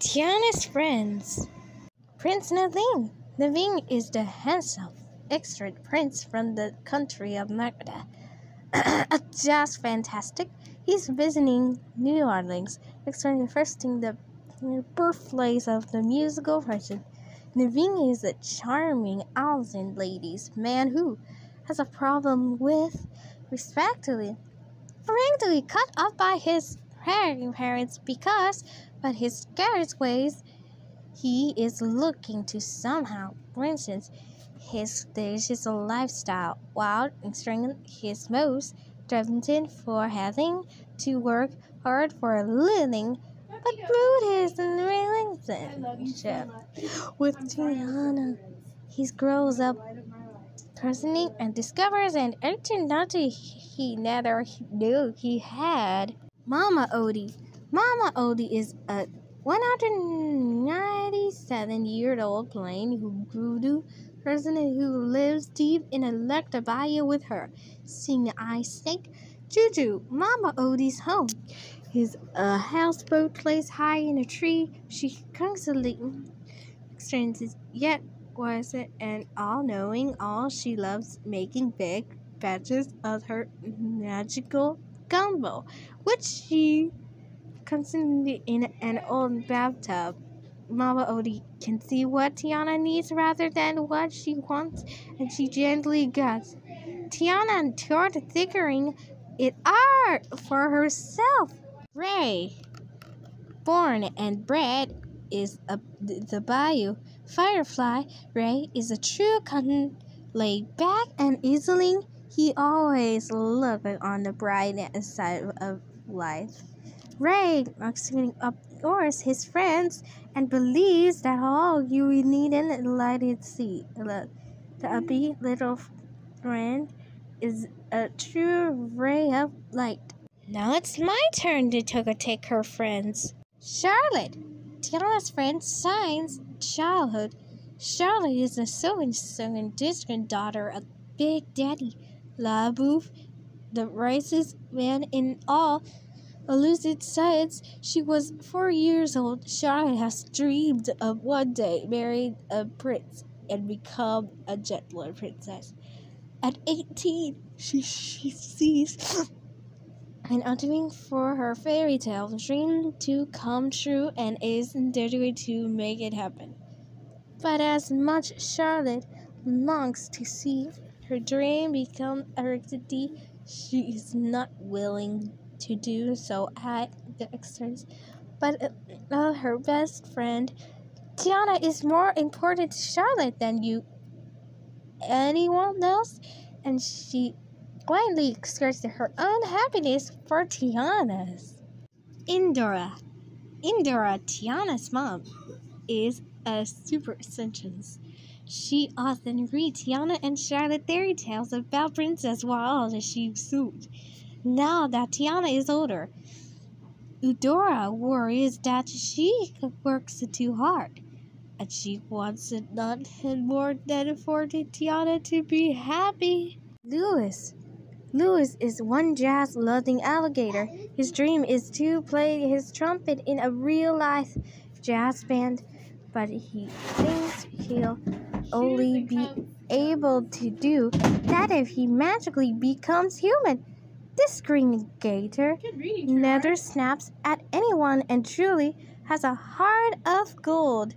Tiana's friends. Prince Naveen. Naveen is the handsome, extra prince from the country of Magda. Just fantastic. He's visiting New Orleans, explaining the first thing the birthplace of the musical person. Naveen is a charming Austin ladies man who has a problem with respectfully frankly cut off by his parents because but his scarce ways he is looking to somehow for instance his delicious lifestyle while ensuring his most driven for having to work hard for a living but through his relationship with Tiana he grows up personally and discovers an eternity he never knew he had. Mama Odie Mama Odie is a 197 year old plain who voodoo person who lives deep in a Lecta bayou with her. Seeing I snake, Juju, Mama Odie's home. Is a houseboat placed high in a tree. She constantly experiences yet was it an all knowing all she loves making big batches of her magical gumbo, which she constantly in an old bathtub. Mama Odie can see what Tiana needs rather than what she wants, and she gently guides Tiana toward figuring it out for herself. Ray, born and bred, is a, the Bayou Firefly. Ray is a true cotton, laid back and easily. He always looked on the bright side of life. Ray likes up yours, his friends, and believes that all you need in light is see. The uppy mm-hmm. little friend is a true ray of light. Now it's my turn to take, take her friends. Charlotte, Tiana's friend, Sign's childhood. Charlotte is a so and distant daughter of Big Daddy La Bouff, the racist man in all Lucid says she was four years old. Charlotte has dreamed of one day marrying a prince and become a gentler princess. At 18, she, she sees an opening for her fairy tale dream to come true and is determined to make it happen. But as much Charlotte longs to see her dream become a reality, she is not willing to do so at the expense, but uh, her best friend, Tiana, is more important to Charlotte than you anyone else, and she quietly expressed her own happiness for Tiana's. Eudora. Eudora, Tiana's mom, is a super sentence. She often reads Tiana and Charlotte fairy tales about Princess while she sued. Now that Tiana is older, Eudora worries that she works too hard, and she wants it not more than for Tiana to be happy. Louis. Louis is one jazz loving alligator. His dream is to play his trumpet in a real life jazz band, but he thinks he'll only be able to do that if he magically becomes human. This green gator never snaps at anyone and truly has a heart of gold.